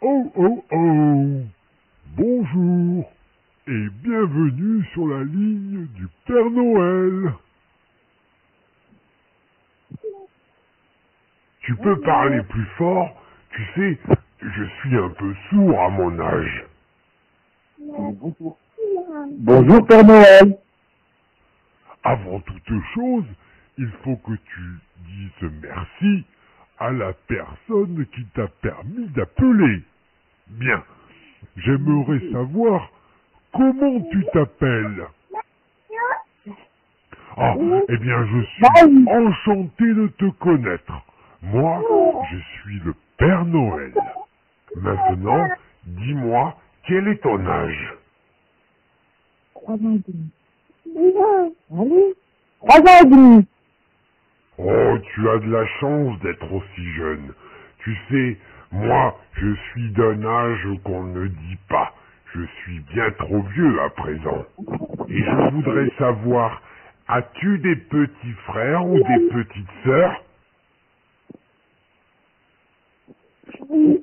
Oh oh oh Bonjour et bienvenue sur la ligne du Père Noël. Tu peux parler plus fort Tu sais, je suis un peu sourd à mon âge. Bonjour Père Noël. Avant toute chose, il faut que tu dises merci à la personne qui t'a permis d'appeler. Bien. J'aimerais savoir comment tu t'appelles. Ah, eh bien, je suis enchanté de te connaître. Moi, je suis le Père Noël. Maintenant, dis-moi, quel est ton âge? Trois ans et demi. Allez. Trois ans et demi. Oh, tu as de la chance d'être aussi jeune. Tu sais, moi, je suis d'un âge qu'on ne dit pas. Je suis bien trop vieux à présent. Et je voudrais savoir, as-tu des petits frères ou des petites sœurs?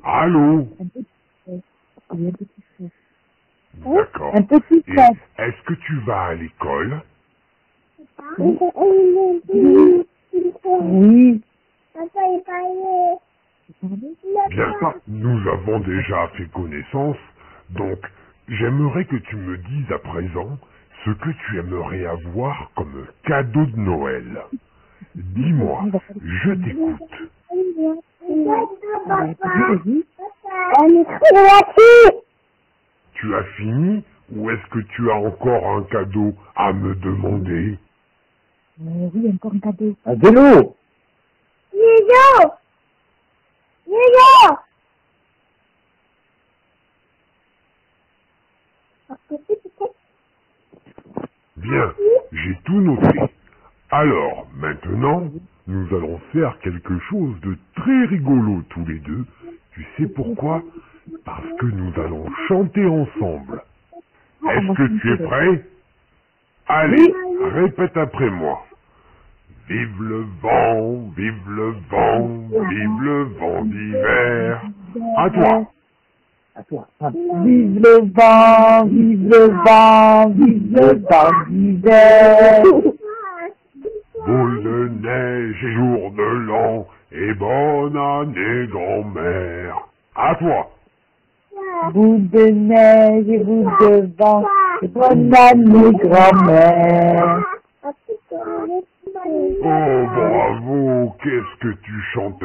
Allô? Oui, un petit frère. D'accord. Un petit Et frère. est-ce que tu vas à l'école? Oui. Bien, nous avons déjà fait connaissance, donc j'aimerais que tu me dises à présent ce que tu aimerais avoir comme cadeau de Noël. Dis-moi, je t'écoute. Tu as fini ou est-ce que tu as encore un cadeau à me demander? Euh, oui, encore un cadeau. Un vélo. Bien, j'ai tout noté. Alors, maintenant, nous allons faire quelque chose de très rigolo tous les deux. Tu sais pourquoi? Parce que nous allons chanter ensemble. Est-ce que tu es prêt? Allez, répète après moi. Vive le vent, vive le vent, vive le vent d'hiver. À toi. À toi. Vive le vent, vive le vent, vive le vent d'hiver. Boule de neige et jour de l'an, et bonne année grand-mère. À toi. Boule de neige et boule de vent, bonne année grand-mère. Oh bravo, qu'est-ce que tu chantes